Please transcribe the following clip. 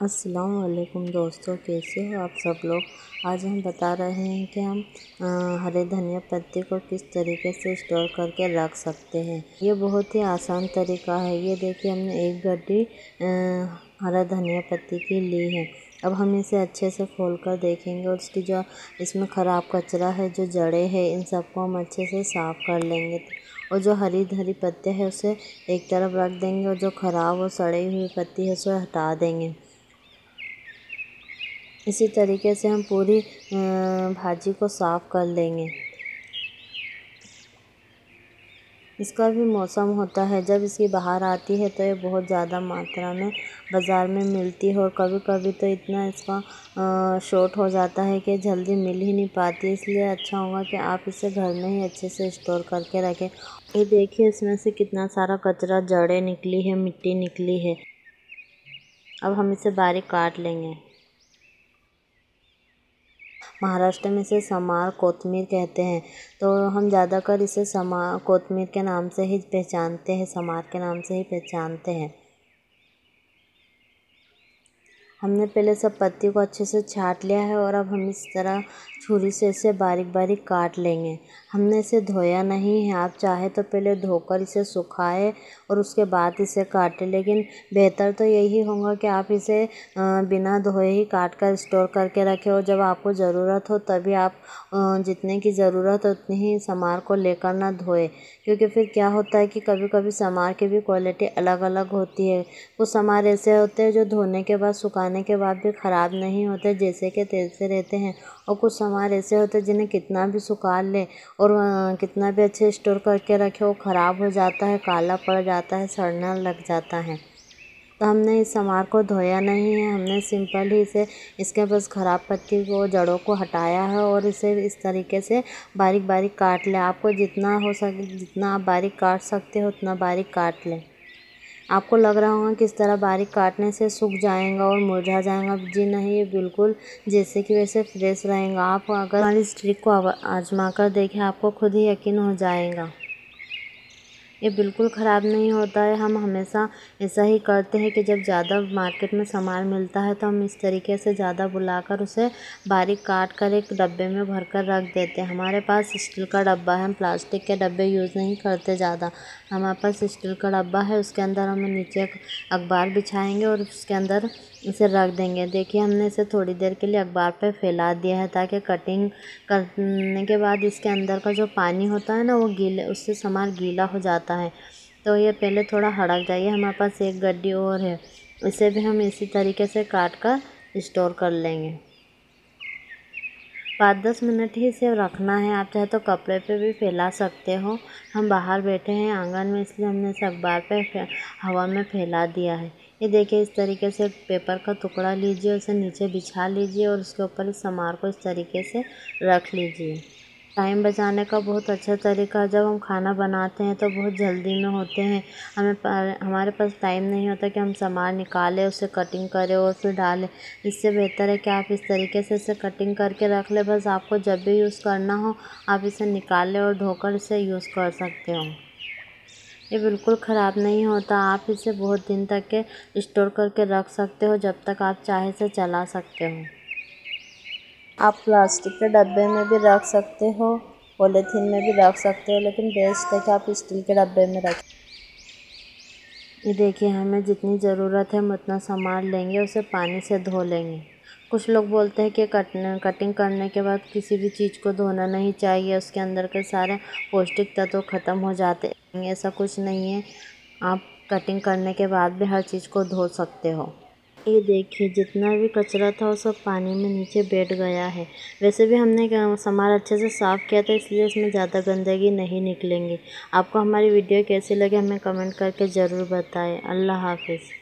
अस्सलाम वालेकुम दोस्तों कैसे हो आप सब लोग? आज हम बता रहे हैं कि हम आ, हरे धनिया पत्ते को किस तरीके से स्टोर करके रख सकते हैं। ये बहुत ही आसान तरीका है। ये देखिए हमने एक गड्डी हरा धनिया पत्ती की ली है। अब हम इसे अच्छे से खोल कर देखेंगे और उसकी जो इसमें ख़राब कचरा है जो जड़े हैं इन सबको हम अच्छे से साफ़ कर लेंगे। और जो हरी धरी पत्ते हैं उसे एक तरफ़ रख देंगे और जो ख़राब और सड़ी हुई पत्ती है उसे हटा देंगे। इसी तरीके से हम पूरी भाजी को साफ़ कर लेंगे। इसका भी मौसम होता है, जब इसकी बाहर आती है तो ये बहुत ज़्यादा मात्रा में बाज़ार में मिलती है और कभी कभी तो इतना इसका शॉर्ट हो जाता है कि जल्दी मिल ही नहीं पाती इसलिए अच्छा होगा कि आप इसे घर में ही अच्छे से स्टोर करके रखें। ये देखिए इसमें से कितना सारा कचरा, जड़ें निकली है, मिट्टी निकली है। अब हम इसे बारीक काट लेंगे। महाराष्ट्र में इसे समार कोतमीर कहते हैं। तो हम ज़्यादातर इसे समा कोतमीर के नाम से ही पहचानते हैं, समार के नाम से ही पहचानते हैं। हमने पहले सब पत्ती को अच्छे से छाट लिया है और अब हम इस तरह छुरी से इसे बारीक बारीक काट लेंगे। हमने इसे धोया नहीं है, आप चाहे तो पहले धोकर इसे सुखाए और उसके बाद इसे काटें, लेकिन बेहतर तो यही होगा कि आप इसे बिना धोए ही काट कर स्टोर करके रखें और जब आपको ज़रूरत हो तभी आप जितने की ज़रूरत हो उतनी ही समार को लेकर ना धोए। क्योंकि फिर क्या होता है कि कभी कभी समार की भी क्वालिटी अलग अलग होती है। कुछ समार ऐसे होते हैं जो धोने के बाद सुखाने के बाद भी ख़राब नहीं होते, जैसे कि तेल से रहते हैं। और कुछ सामान ऐसे होते हैं जिन्हें कितना भी सुखा ले और कितना भी अच्छे स्टोर करके रखे, वो ख़राब हो जाता है, काला पड़ जाता है, सड़ना लग जाता है। तो हमने इस समार को धोया नहीं है, हमने सिंपल ही इसे, इसके बस ख़राब पत्ती को, जड़ों को हटाया है और इसे इस तरीके से बारीक बारीक काट लें। आपको जितना हो सके, जितना आप बारीक काट सकते हो, उतना बारीक काट लें। आपको लग रहा होगा किस तरह बारीक काटने से सूख जाएगा और मुरझा जाएगा। जी नहीं, ये बिल्कुल जैसे कि वैसे फ्रेश रहेगा। आप अगर इस ट्रिक को आजमा कर देखें, आपको खुद ही यकीन हो जाएगा। ये बिल्कुल ख़राब नहीं होता है। हम हमेशा ऐसा ही करते हैं कि जब ज़्यादा मार्केट में सामान मिलता है तो हम इस तरीके से ज़्यादा बुलाकर उसे बारीक काट कर एक डब्बे में भर कर रख देते हैं। हमारे पास स्टील का डब्बा है। हम प्लास्टिक के डब्बे यूज़ नहीं करते ज़्यादा। हमारे पास स्टील का डब्बा है। उसके अंदर हम नीचे अखबार बिछाएँगे और उसके अंदर इसे रख देंगे। देखिए, हमने इसे थोड़ी देर के लिए अखबार पर फैला दिया है ताकि कटिंग करने के बाद इसके अंदर का जो पानी होता है ना, वो गीले, उससे सामान गीला हो जाता है। तो ये पहले थोड़ा हड़क जाइए, हमारे पास एक गड्डी और है। इसे भी हम इसी तरीके से काट कर स्टोर कर लेंगे। पाँच दस मिनट ही इसे रखना है। आप चाहे तो कपड़े पे भी फैला सकते हो। हम बाहर बैठे हैं आँगन में, इसलिए हमने इसे अखबार पे हवा में फैला दिया है। ये देखिए, इस तरीके से पेपर का टुकड़ा लीजिए, उसे नीचे बिछा लीजिए और उसके ऊपर इस समार को इस तरीके से रख लीजिए। टाइम बचाने का बहुत अच्छा तरीका जब हम खाना बनाते हैं तो बहुत जल्दी में होते हैं। हमें हमारे पास टाइम नहीं होता कि हम सामान निकालें, उसे कटिंग करें और फिर डालें। इससे बेहतर है कि आप इस तरीके से इसे कटिंग करके रख लें। बस आपको जब भी यूज़ करना हो, आप इसे निकाल और धोकर इसे यूज़ कर सकते हो। ये बिल्कुल ख़राब नहीं होता। आप इसे बहुत दिन तक के स्टोर करके रख सकते हो, जब तक आप चाहे से चला सकते हो। आप प्लास्टिक के डब्बे में भी रख सकते हो, पॉलीथीन में भी रख सकते हो, लेकिन बेस्ट है कि आप स्टील के डब्बे में रखें ये देखिए, हमें जितनी ज़रूरत है हम उतना सामान लेंगे, उसे पानी से धो लेंगे। कुछ लोग बोलते हैं कि कटने कटिंग करने के बाद किसी भी चीज़ को धोना नहीं चाहिए, उसके अंदर के सारे पौष्टिक तत्व ख़त्म हो जाते हैं। ऐसा कुछ नहीं है, आप कटिंग करने के बाद भी हर चीज़ को धो सकते हो। ये देखिए, जितना भी कचरा था, वो सब पानी में नीचे बैठ गया है। वैसे भी हमने सामान अच्छे से साफ़ किया था, इसलिए इसमें ज़्यादा गंदगी नहीं निकलेंगी। आपको हमारी वीडियो कैसी लगे, हमें कमेंट करके ज़रूर बताएँ। अल्लाह हाफिज़।